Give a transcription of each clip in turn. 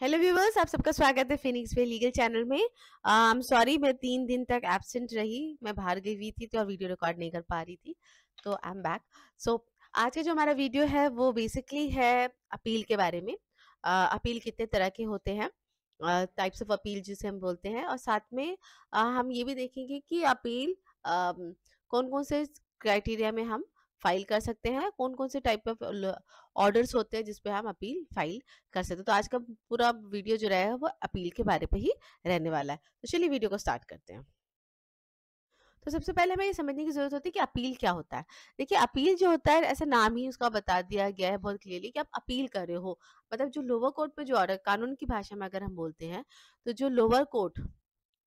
Hello viewers आप सबका स्वागत है फिनिक्स वे लीगल चैनल में। आई एम सॉरी मैं तीन दिन तक एबसेंट रही। मैं बाहर गई हुई थी तो वीडियो रिकॉर्ड नहीं कर पा रही थी। तो आई एम बैक सो आज का जो हमारा वीडियो है वो बेसिकली है अपील के बारे में। Uh, अपील कितने तरह के होते हैं टाइप्स ऑफ़ अपील जिसे हम बोलते हैं। और साथ में uh, हम ये भी देखेंगे कि अपील uh, कौन कौन से क्राइटेरिया में हम फ़ाइल कर सकते हैं। कौन कौन से टाइप ऑफ़ ऑर्डर्स होते हैं जिसपे हम अपील फ़ाइल कर सकते हैं। तो आज का पूरा वीडियो जो रहेगा वो अपील के बारे में ही रहने वाला है। तो चलिए वीडियो को स्टार्ट करते हैं। तो सबसे पहले हमें ये समझने की ज़रूरत होती है कि अपील क्या होता है। देखिए, अपील जो होता है, ऐसा नाम ही उसका बता दिया गया है बहुत क्लियरली कि आप अपील कर रहे हो। मतलब जो लोअर कोर्ट में जो ऑर्डर, कानून की भाषा में अगर हम बोलते हैं तो जो लोअर कोर्ट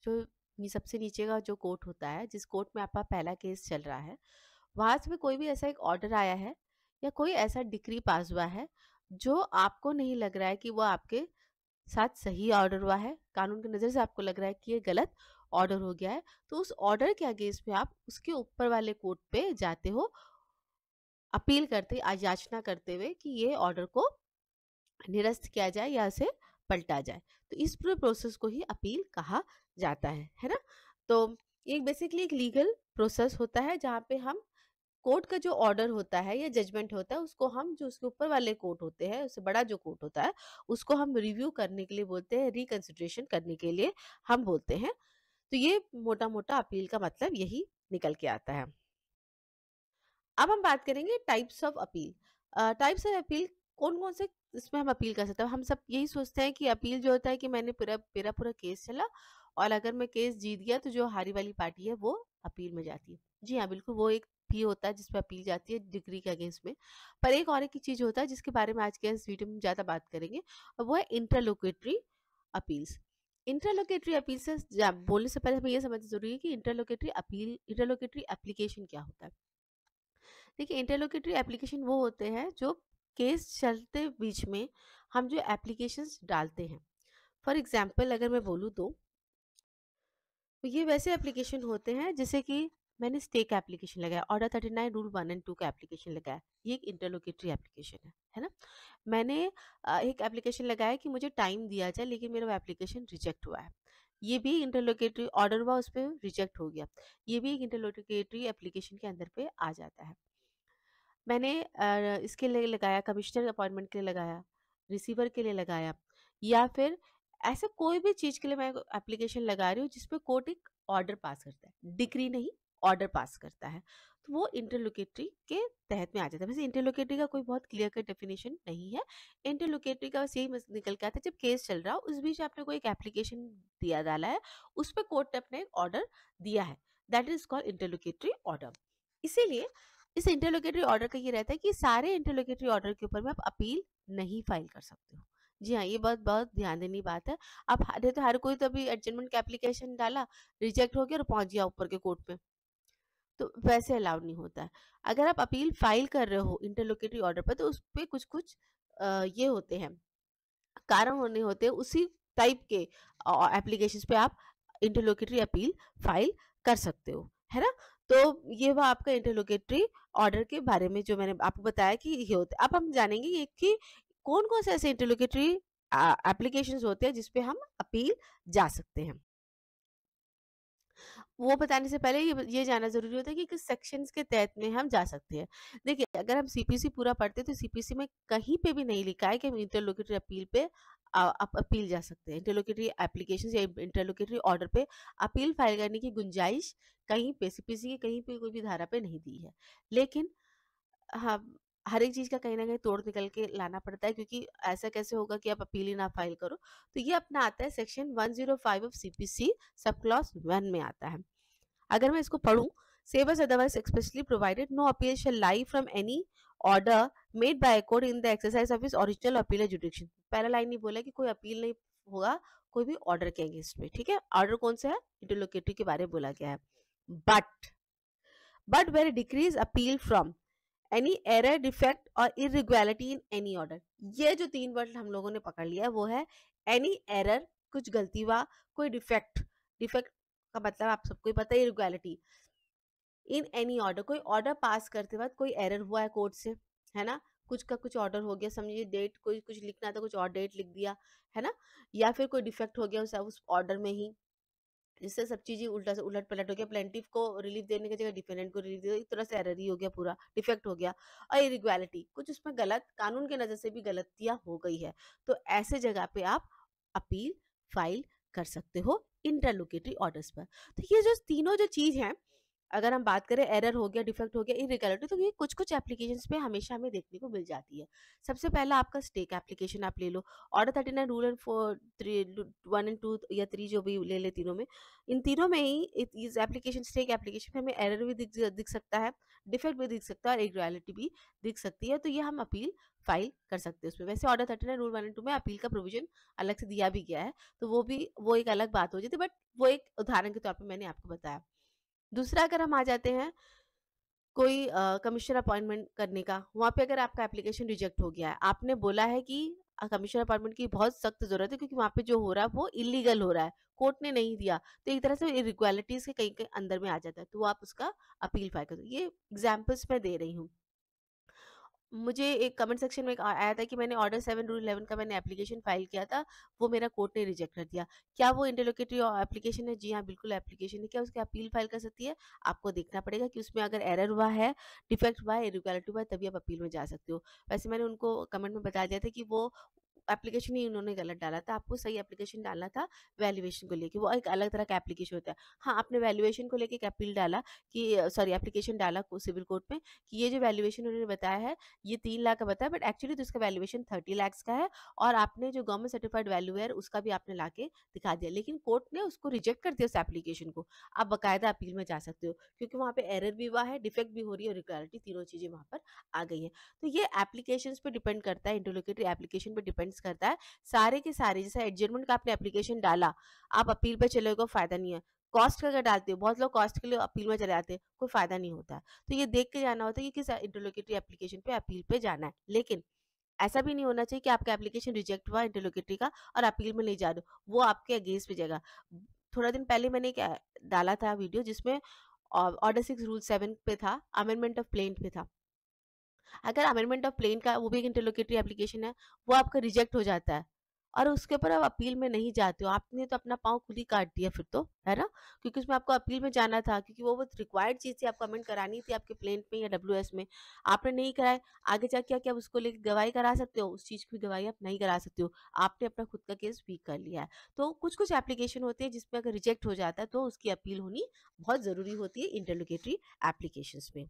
जो सबसे नीचे का जो कोर्ट होता है, जिस कोर्ट में आपका पहला केस चल रहा है वहाँ से भी कोई भी ऐसा एक ऑर्डर आया है या कोई ऐसा डिग्री पास हुआ है, जो आपको नहीं लग रहा है कि वो आपके साथ सही ऑर्डर हुआ है, कानून की नज़र से आपको लग रहा है कि ये गलत ऑर्डर हो गया है तो उस ऑर्डर के अगेंस्ट में आप उसके ऊपर वाले कोर्ट पे जाते हो, अपील करते याचना करते हुए कि ये ऑर्डर को निरस्त किया जाए या उसे पलटा जाए। तो इस पूरे प्रोसेस को ही अपील कहा जाता है है ना? तो ये बेसिकली एक लीगल प्रोसेस होता है, जहाँ पे हम कोर्ट का जो ऑर्डर होता है या जजमेंट होता है, उसको हम जो उसके ऊपर वाले कोर्ट होते हैं, उससे बड़ा जो कोर्ट होता है, उसको हम रिव्यू करने के लिए बोलते हैं रिकन्सिडरेशन करने के लिए हम बोलते हैं। तो ये मोटा मोटा अपील का मतलब यही निकल के आता है। अब हम बात करेंगे types of appeal types of appeal कौन कौन से इसमें हम अपील कर सकते हैं? हम सब यही सोचते हैं कि अपील जो होता है कि मैंने पूरा, मेरा पूरा केस चला और अगर मैं केस जीत गया तो जो हारी वाली पार्टी है वो अपील में जाती है। जी हाँ बिल्कुल, वो एक भी होता है, जिसपे अपील जाती है डिग्री के अगेंस्ट में। पर एक और एक चीज़ होता है, जिसके बारे में आज के इस वीडियो में ज़्यादा बात करेंगे, और वो है इंटरलोकेटरी अपील्स। इंटरलोकेटरी अपील से बोलने से पहले हमें यह समझना ज़रूरी है कि इंटरलोकेटरी अपील, इंटरलोकेटरी एप्लीकेशन क्या होता है। देखिए, इंटरलोकेटरी एप्लीकेशन वो होते हैं, जो केस चलते बीच में हम जो एप्लीकेशन डालते हैं। फॉर एग्ज़ाम्पल अगर मैं बोलूँ तो ये वैसे एप्लीकेशन होते हैं, जैसे कि मैंने स्टेक एप्लीकेशन लगाया order thirty nine rule one and two का एप्लीकेशन लगाया ये एक इंटरलोकेटरी एप्लीकेशन है है ना? मैंने एक एप्लीकेशन लगाया कि मुझे टाइम दिया जाए, लेकिन मेरा वो एप्लीकेशन रिजेक्ट हुआ है। ये भी इंटरलोकेटरी ऑर्डर हुआ, उस पर रिजेक्ट हो गया। ये भी एक इंटरलोकेटरी एप्लीकेशन के अंदर पे आ जाता है। मैंने इसके लिए लगाया कमिश्नर अपॉइंटमेंट के लिए लगाया रिसीवर के लिए लगाया, या फिर ऐसे कोई भी चीज़ के लिए मैं एप्लीकेशन लगा रही हूँ जिसपे कोर्ट एक ऑर्डर पास करता है। डिग्री नहीं ऑर्डर पास करता है। तो वो इंटरलोकेटरी के तहत में आ जाता है। वैसे इंटरलोकेटरी का कोई बहुत क्लियर कट डेफिनेशन नहीं है। इंटरलोकेटरी का बस यही निकल के आता है, जब केस चल रहा हो, उस बीच आपने कोई एक एप्लीकेशन दिया डाला है, उस पर कोर्ट ने अपने ऑर्डर दिया है। That is called interlocutory order इसीलिए इस इंटरलोकेटरी ऑर्डर का ये रहता है कि सारे इंटरलोकेटरी ऑर्डर के ऊपर में आप अपील नहीं फ़ाइल कर सकते हो। जी हाँ ये बहुत बहुत ध्यान देने बात है। अब हर तो हर कोई तो अभी एडजमेंट का एप्लीकेशन डाला रिजेक्ट हो गया और पहुँच गया ऊपर के कोर्ट पे तो वैसे अलाउड नहीं होता है। अगर आप अपील फ़ाइल कर रहे हो इंटरलोकेटरी ऑर्डर पर तो उस पर कुछ कुछ आ, ये होते हैं। कारण होने होते हैं उसी टाइप के एप्लीकेशन पे आप इंटरलोकेटरी अपील फ़ाइल कर सकते हो है ना? तो ये वो आपका इंटरलोकेटरी ऑर्डर के बारे में जो मैंने आपको बताया कि ये होते अब हम जानेंगे कि कौन कौन से ऐसे इंटरलोकेटरी एप्लीकेशन होते हैं जिसपे हम अपील जा सकते हैं। वो बताने से पहले ये ये जानना ज़रूरी होता है कि किस सेक्शंस के तहत में हम जा सकते हैं। देखिए, अगर हम सीपीसी पूरा पढ़ते हैं तो सीपीसी में कहीं पे भी नहीं लिखा है कि हम इंटरलोकेटरी अपील पे आप अपील जा सकते हैं। इंटरलोकेटरी एप्लीकेशन या इंटरलोकेटरी ऑर्डर पे अपील फ़ाइल करने की गुंजाइश कहीं पे सीपीसी के कहीं पे कोई भी धारा पे नहीं दी है। लेकिन हाँ हर एक चीज़ का कहीं ना कहीं तोड़ निकल के लाना पड़ता है, क्योंकि ऐसा कैसे होगा कि आप अपील ही ना फ़ाइल करो। तो ये अपना आता है section 105 of CPC sub clause one में आता है। अगर मैं इसको पढ़ूं सेवर्स otherwise expressly provided no appeal shall lie from any order made by court in the exercise of its original appeal jurisdiction पहला लाइन नहीं बोला कि कोई अपील नहीं होगा, कोई भी ऑर्डर के अगेंस्ट में ठीक है? ऑर्डर कौन सा है? इंटरलोकेटरी के बारे में बोला गया है। But but where decrees appeal from any error defect और इरेगुलरिटी इन एनी ऑर्डर ये जो तीन वर्ड हम लोगों ने पकड़ लिया है, वो है एनी एरर कुछ गलती हुआ, कोई डिफेक्ट डिफेक्ट का मतलब आप सबको पता है, इरेगुलरिटी। इन एनी ऑर्डर, कोई ऑर्डर पास करते वक्त कोई एरर हुआ है कोर्ट से, है ना? कुछ का कुछ ऑर्डर हो गया, समझिए डेट कोई कुछ लिखना था, कुछ और डेट लिख दिया, है ना? या फिर कोई डिफेक्ट हो गया उस ऑर्डर में ही, जिससे सब चीज़ें उल्टा से उलट पलट हो गया प्लेंटिव को रिलीफ देने की जगह डिफेंडेंट को रिलीफ दे तरह से एरर ही हो गया पूरा, डिफेक्ट हो गया, और इरिग्वेलिटी कुछ उसमें गलत, कानून की नज़र से भी गलतियाँ हो गई है। तो ऐसे जगह पे आप अपील फ़ाइल कर सकते हो इंटरलोकेटरी ऑर्डर्स पर। तो ये जो तीनों जो चीज़ हैं अगर हम बात करें एरर हो गया, डिफेक्ट हो गया इरेगुलरिटी तो ये कुछ कुछ एप्लीकेशन पे हमेशा हमें देखने को मिल जाती है। सबसे पहला आपका स्टेक एप्लीकेशन आप ले लो। Order thirty nine rule and four three one and two या थ्री जो भी ले ले तीनों में। इन तीनों में ही इस एप्लीकेशन स्टेक एप्लीकेशन में हमें एरर भी दिख दिख सकता है डिफेक्ट भी दिख सकता है और इरेगुलरिटी भी दिख सकती है। तो ये हम अपील फ़ाइल कर सकते हैं उसमें। वैसे order thirty nine rule one and two में अपील का प्रोविज़न अलग से दिया भी गया है। तो वो भी, वो एक अलग बात हो जाती है बट वो एक उदाहरण के तौर पर मैंने आपको बताया। दूसरा अगर हम आ जाते हैं, कोई कमिश्नर अपॉइंटमेंट करने का, वहाँ पे अगर आपका एप्लीकेशन रिजेक्ट हो गया है, आपने बोला है कि कमिश्नर अपॉइंटमेंट की बहुत सख्त ज़रूरत है क्योंकि वहाँ पे जो हो रहा है वो इलीगल हो रहा है कोर्ट ने नहीं दिया तो एक तरह से इरिक्वालिटीज के कहीं कहीं अंदर में आ जाता है तो आप उसका अपील फ़ाइल कर ये एग्जाम्पल्स मैं दे रही हूँ। मुझे एक कमेंट सेक्शन में आया था कि मैंने ऑर्डर सेवन रूल इलेवन का मैंने एप्लीकेशन फ़ाइल किया था, वो मेरा कोर्ट ने रिजेक्ट कर दिया। क्या वो इंटरलोकेटरी एप्लीकेशन है? जी हाँ बिल्कुल एप्लीकेशन है। क्या उसकी अपील फ़ाइल कर सकती है? आपको देखना पड़ेगा कि उसमें अगर एरर हुआ है डिफेक्ट हुआ है इरिगुलरिटी हुआ है, तभी आप अपील में जा सकते हो। वैसे मैंने उनको कमेंट में बता दिया था कि वो एप्लीकेशन ही उन्होंने गलत डाला था, आपको सही एप्लीकेशन डालना था वैल्यूएशन को लेके, वो एक अलग तरह का एप्लीकेशन होता है। हाँ आपने वैल्यूएशन को लेके एक अपील डाला कि सॉरी एप्लीकेशन डाला सिविल कोर्ट में कि ये जो वैल्यूएशन उन्होंने बताया है, ये तीन लाख का बताया बट एक्चुअली तो इसका वैल्यूएशन थर्टी लैक्स का है और आपने जो गवर्नमेंट सर्टिफाइड वैल्यू है उसका भी आपने ला दिखा दिया, लेकिन कोर्ट ने उसको रिजेक्ट कर दिया उस एप्लीकेशन को। आप बाकायदा अपील में जा सकते हो, क्योंकि वहाँ पे एरर भी हुआ है डिफेक्ट भी हो रही है और रिक्वालिटी तीनों चीज़ें वहाँ पर आ गई है। तो ये एप्लीकेशन पे डिपेंड करता है इंटरलोकेटरी एप्लीकेशन पे डिपेंड्स करता है, सारे के सारे, जैसे एडजमेंट का आपने एप्लीकेशन डाला, आप अपील पे चले कोई फ़ायदा नहीं है। कॉस्ट का अगर डालते हो, बहुत लोग कॉस्ट के लिए अपील में चले जाते हैं, कोई फ़ायदा नहीं होता है। तो ये देख के जाना होता है कि किस इंटरलोकेटरी एप्लीकेशन पे अपील पे जाना है। लेकिन ऐसा भी नहीं होना चाहिए कि आपका एप्लीकेशन रिजेक्ट हुआ इंटरलोकेटरी का और अपील में नहीं जा रहे वो आपके अगेंस्ट पे जाएगा। थोड़ा दिन पहले मैंने क्या डाला था वीडियो जिसमें ऑर्डर सिक्स रूल सेवन पे था अमेंडमेंट ऑफ़ प्लेन पे था। अगर अमेंडमेंट ऑफ़ प्लेन का वो भी एक इंटरलोकेटरी एप्लीकेशन है, वो आपका रिजेक्ट हो जाता है। और उसके ऊपर आप अपील में नहीं जाते हो, आपने तो अपना पाँव ही काट दिया फिर तो है ना? क्योंकि उसमें आपको अपील में जाना था, क्योंकि वो वो रिक्वायर्ड चीज़ थी, आपको कमेंट करानी थी आपके प्लेन में या डब्ल्यू एस में। आपने नहीं कराए आगे जाके क्या उसको लेकर गवाही करा सकते हो? उस चीज़ की गवाही आप नहीं करा सकते हो। आपने अपना खुद का केस वीक कर लिया है। तो कुछ कुछ एप्लीकेशन होते हैं जिसमें अगर रिजेक्ट हो जाता है तो उसकी अपील होनी बहुत ज़रूरी होती है इंटरलोकेटरी एप्लीकेशन में।